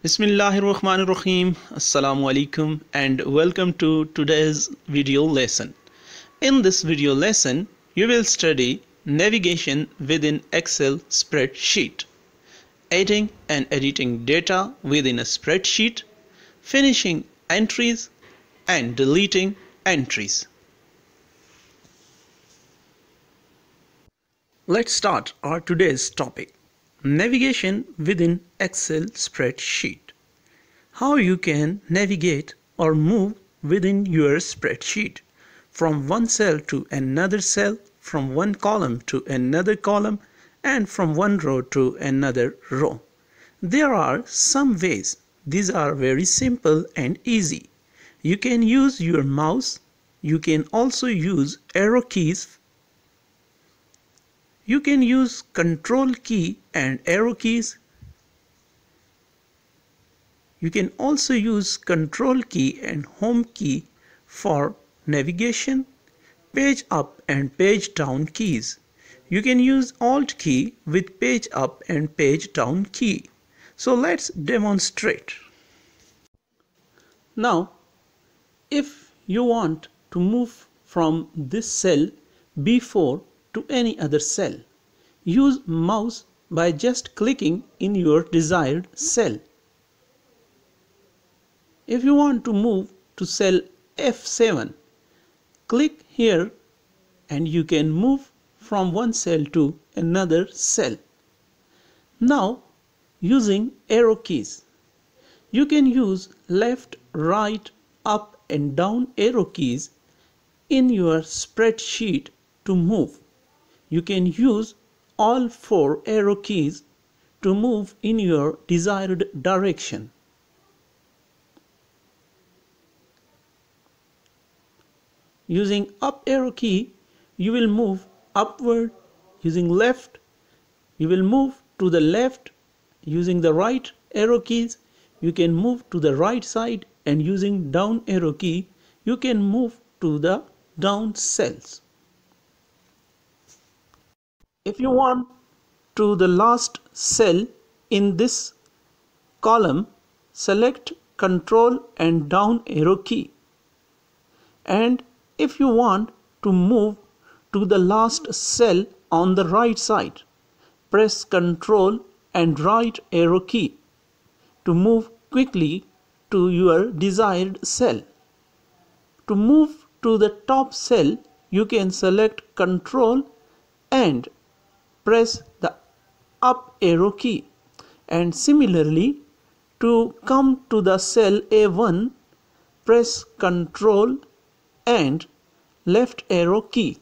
Bismillahirrahmanirrahim. Assalamu alaikum and welcome to today's video lesson. In this video lesson, you will study navigation within Excel spreadsheet, adding and editing data within a spreadsheet, finishing entries and deleting entries. Let's start our today's topic. Navigation within Excel spreadsheet. How you can navigate or move within your spreadsheet from one cell to another cell, from one column to another column, and from one row to another row. There are some ways. These are very simple and easy. You can use your mouse. You can also use arrow keys you can use control key and arrow keys. You can also use control key and home key for navigation, page up and page down keys. You can use alt key with page up and page down key. So let's demonstrate. Now, if you want to move from this cell B4 to any other cell. Use mouse by just clicking in your desired cell. If you want to move to cell F7, click here and you can move from one cell to another cell. Now using arrow keys, you can use left, right, up and down arrow keys in your spreadsheet to move you can use all four arrow keys to move in your desired direction. Using up arrow key, you will move upward. Using left, you will move to the left. Using the right arrow keys, you can move to the right side and using down arrow key, you can move to the down cells if you want to the last cell in this column select control and down arrow key. And if you want to move to the last cell on the right side press control and right arrow key to move quickly to your desired cell. To move to the top cell you can select control and press the up arrow key and similarly to come to the cell A1 press control and left arrow key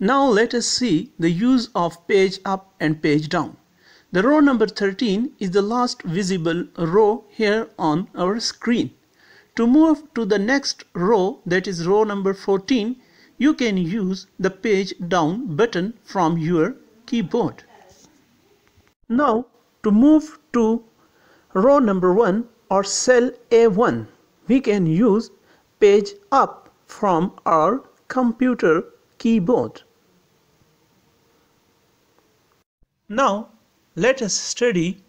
Now let us see the use of page up and page down. The row number 13 is the last visible row here on our screen. To move to the next row that is row number 14 you can use the page down button from your keyboard. Now to move to row number 1 or cell A1 we can use page up from our computer keyboard. Now let us study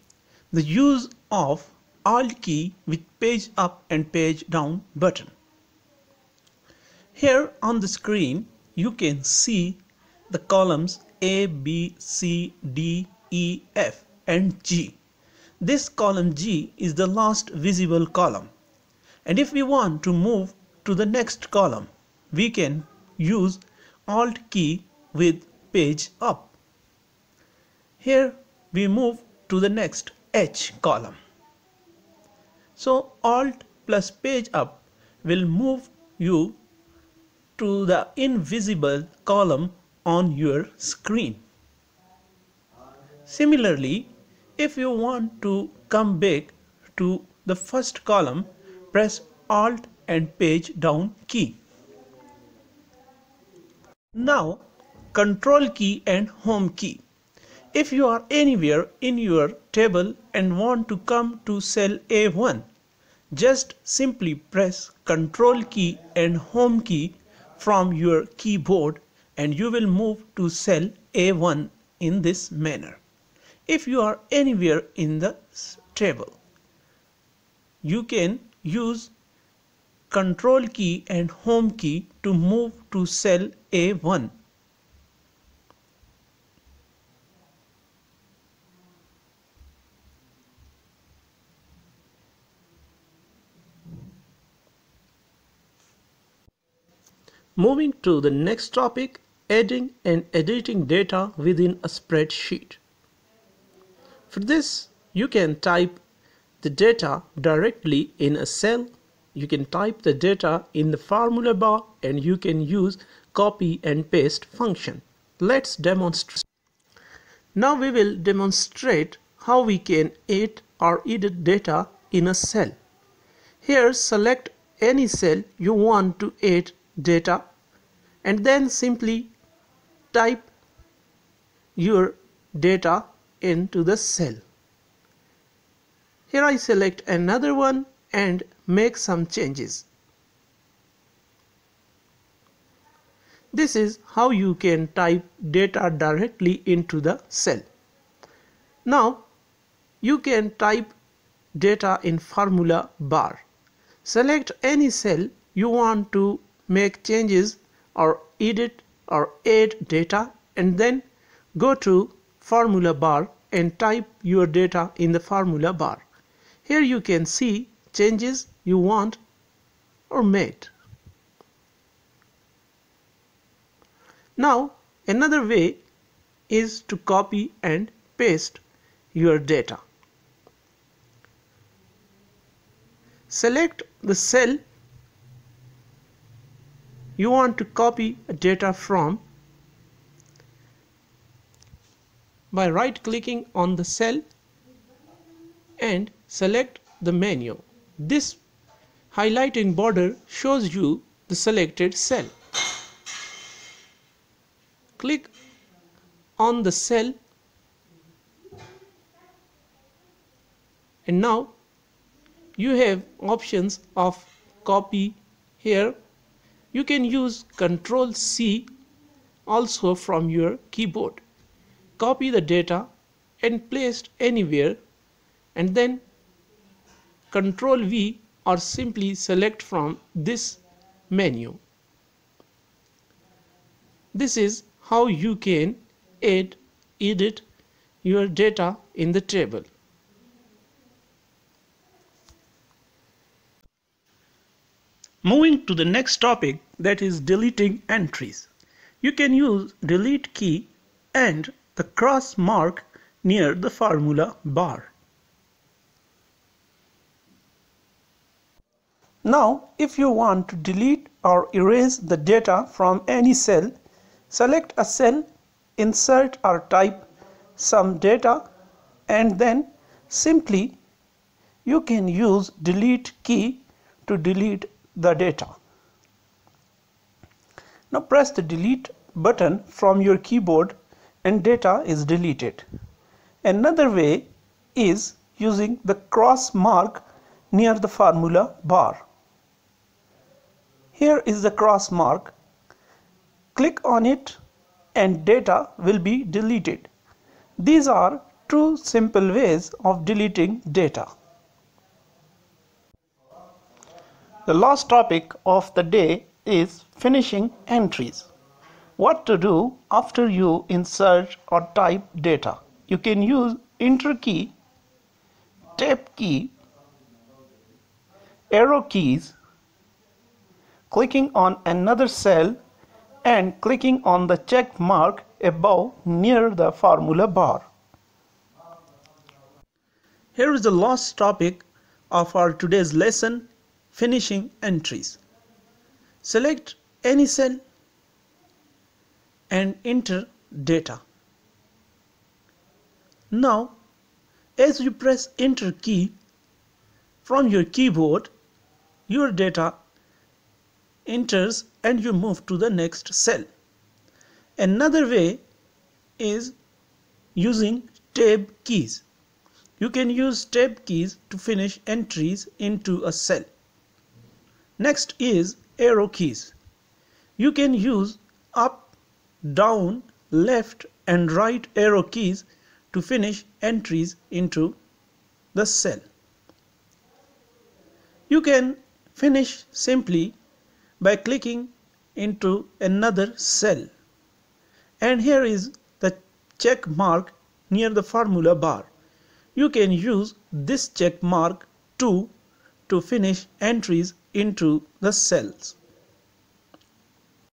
the use of Alt key with page up and page down button. Here on the screen you can see the columns A, B, C, D, E, F and G. This column G is the last visible column and if we want to move to the next column we can use Alt key with page up. Here we move to the next H column. So Alt plus page up will move you to the invisible column on your screen. Similarly, if you want to come back to the first column, press Alt and page down key. Now, Control key and Home key. If you are anywhere in your table and want to come to cell A1, just simply press Control key and Home key from your keyboard and you will move to cell A1 in this manner. If you are anywhere in the table, you can use control key and home key to move to cell A1. Moving to the next topic, adding and editing data within a spreadsheet. For this, you can type the data directly in a cell. You can type the data in the formula bar and you can use copy and paste function. Let's demonstrate. Now we will demonstrate how we can add or edit data in a cell. Here select any cell you want to add data and then simply type your data into the cell. Here I select another one and make some changes. This is how you can type data directly into the cell. Now you can type data in formula bar. Select any cell you want to make changes or edit or add data and then go to formula bar and type your data in the formula bar. Here you can see changes you want or made. Now another way is to copy and paste your data. Select the cell you want to copy data from by right clicking on the cell and select the menu. This highlighting border shows you the selected cell. Click on the cell and now you have options of copy here you can use Ctrl C also from your keyboard. Copy the data and place anywhere and then Ctrl V or simply select from this menu. This is how you can add, edit your data in the table. Moving to the next topic that is deleting entries. You can use delete key and the cross mark near the formula bar. Now if you want to delete or erase the data from any cell, select a cell, insert or type some data and then simply you can use delete key to delete the data. Now press the delete button from your keyboard and data is deleted. Another way is using the cross mark near the formula bar. Here is the cross mark. Click on it and data will be deleted. These are two simple ways of deleting data. The last topic of the day is finishing entries. What to do after you insert or type data. You can use enter key, tab key, arrow keys, clicking on another cell and clicking on the check mark above near the formula bar. Here is the last topic of our today's lesson finishing entries. Select any cell and enter data. Now as you press enter key from your keyboard your data enters and you move to the next cell. Another way is using tab keys. You can use tab keys to finish entries into a cell. Next is arrow keys. You can use up, down, left and right arrow keys to finish entries into the cell. You can finish simply by clicking into another cell and here is the check mark near the formula bar. You can use this check mark too to finish entries into the cells.